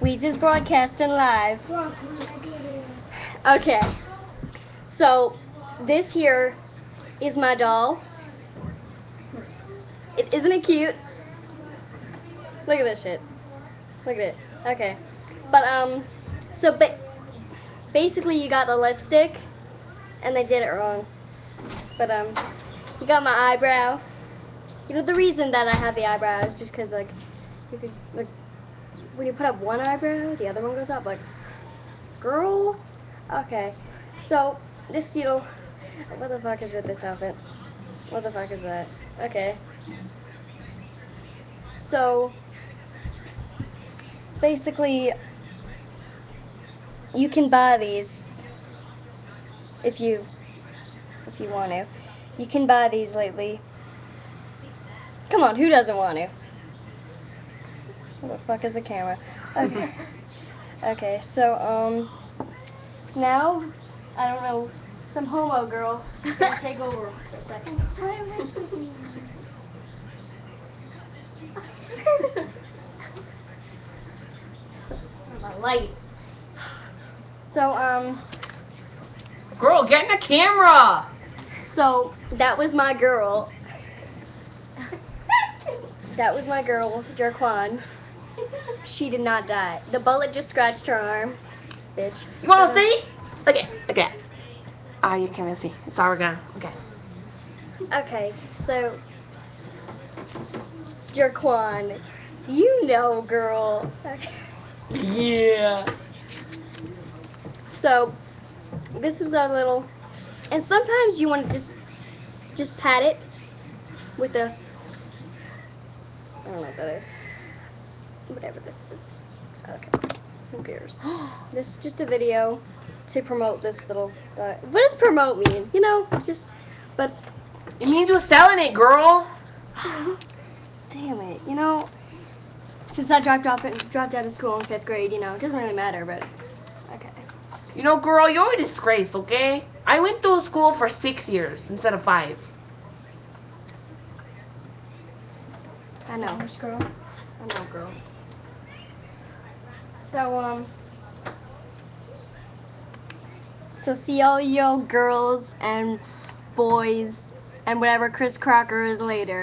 Weezy's broadcasting live. Okay. So, this here is my doll. It isn't it cute? Look at this shit. Look at it. Okay. But um so ba- basically you got the lipstick and they did it wrong. But um you got my eyebrow. You know the reason that I have the eyebrow is just cuz like you could like when you put up one eyebrow, the other one goes up like girl. Okay. So this you know what the fuck is with this outfit? What the fuck is that? Okay. So basically you can buy these if you if you want to. You can buy these lately. Come on, who doesn't want to? What the fuck is the camera? Okay. okay, so um now I don't know some homo girl gonna take over for a second. My light. So um Girl, get in the camera. so that was my girl. That was my girl, Jerquan. She did not die. The bullet just scratched her arm. Bitch. You wanna see? Okay, okay. Ah, you can't even see. It's all gone. Okay. Okay, so Jerquan, you know, girl. Okay. Yeah. So this was our little, and sometimes you want to just just pat it with a. I don't know what that is. Whatever this is. Okay. Who cares? this is just a video to promote this little. Uh, what does promote mean? You know, just. But It means you're selling it, girl. damn it, you know. Since I dropped off dropped out of school in fifth grade, you know, it doesn't really matter. But okay. You know, girl, you're a disgrace, okay? I went to school for six years instead of five. I know. girl. I know, girl. So, um. So, see all yo girls and boys and whatever Chris Crocker is later.